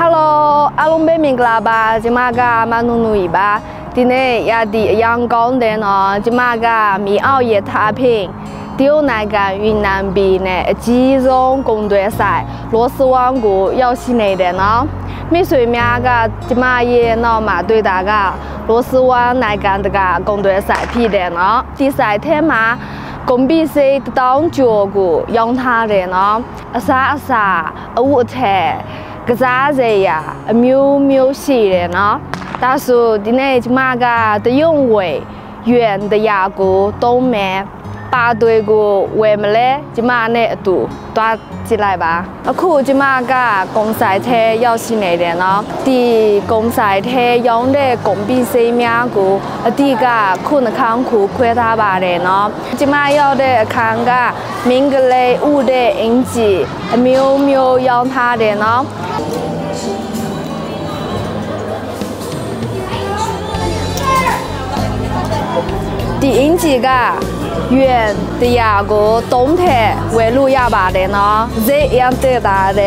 Hello အားလုံးပဲမင်္ဂလာပါကျမကမနုနုကြီးပါဒီနေ့ရဒီအယောင်ကောင်းတယ်နော်ကျမကမီအောက်ရထားဖင်တရုတ်နိုင်ငံယူနန်ပြည်နဲ့အကြီးဆုံးကုန်သွယ်ဆိုင်လောစဝမ်ကိုရောက်ရှိနေတယ်နော်မိတ်ဆွေများကကျမရဲ့နောက်မှာတွေ့တာကလောစဝမ်နိုင်ငံတကာကုန်သွယ်ဆိုင်ဖြစ်တယ်နော်ဒီဆိုင်ထဲမှာကုန်ပစ္စည်းတောင်းကျော်ကိုရောင်းထားတယ်နော်အစားအစာအဝတ်အထည် ကစားစရာအမျိုးမျိုးရှိတယ်နော်ဒါဆိုဒီနေ့ကျမကတရုံဝေရွံတရားကိုတုံးမယ်ပါသွေးကိုဝယ်မလဲကျမနဲ့အတူတွားကြည့်လိုက်ပါအခုကျမကကုံဆိုင်ထဲရောက်ရှိနေတယ်နော်ဒီကုံဆိုင်ထဲရောင်းတဲ့ကုန်ပစ္စည်းများကိုအတိကခုနှခေါင်းခုခွဲထားပါတယ်နော်ကျမရောက်တဲ့အခန်းကမင်္ဂလေးဥတဲ့အင်ဂျီအမျိုးမျိုးရောင်းထားတယ်နော် 第应季个原第二个东台围路哑巴的呢，热样最大的。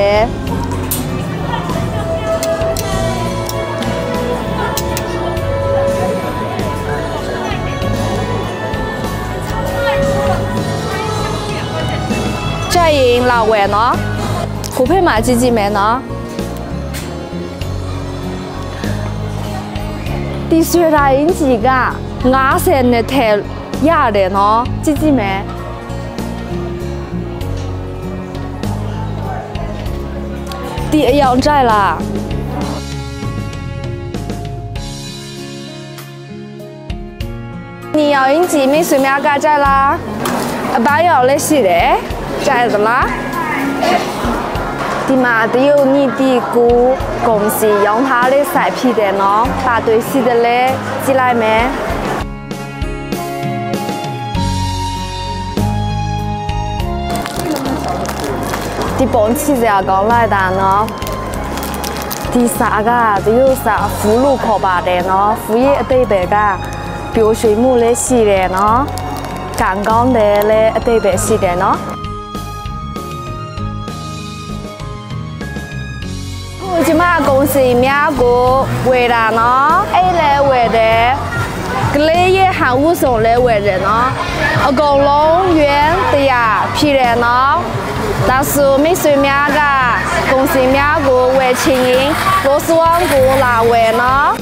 这人老外呢，湖北马姐姐们呢？第三大人几个？မှာကြည့်ကြည့်မယ်နော်ဒီဆွေရာအင်ဂျီက90နဲ့ထဲရတယ်နော်ကြည့်ကြည့်မယ်ဒီအယောင်ကြိုက်လား你要引起မိတ်ဆွေများကကြိုက်လားအသားရောင်လည်းရှိတယ်ကြိုက်သလားဒီမှာတရုတ်ညတီကိုကုံစီရောင်းထားလေးဆိုင်ဖြစ်တယ်နော်ပါသွေးစီတယ်လဲကြည့်လိုက်မယ် ဒီပုံချစ်စရာကောင်းလိုက်တာနော်ဒီစာကတရုတ်စာဖူးလို့ခေါ်ပါတယ်နော်ဖူးရဲ့အတိတ်ပဲကပျော်ရွှင်မှုလည်းရှိတယ်နော်ကံကောင်းတယ်လည်းအတိတ်ပဲရှိတယ်နော်ခုကျမအကုန်စီများကိုဝယ်တာနော်အဲ့လဲဝယ်တယ် 个嘞也喊武松来为人咯，啊，公龙园的呀，皮人咯，但是没算命噶，公算命个为情人，罗丝往个那为咯。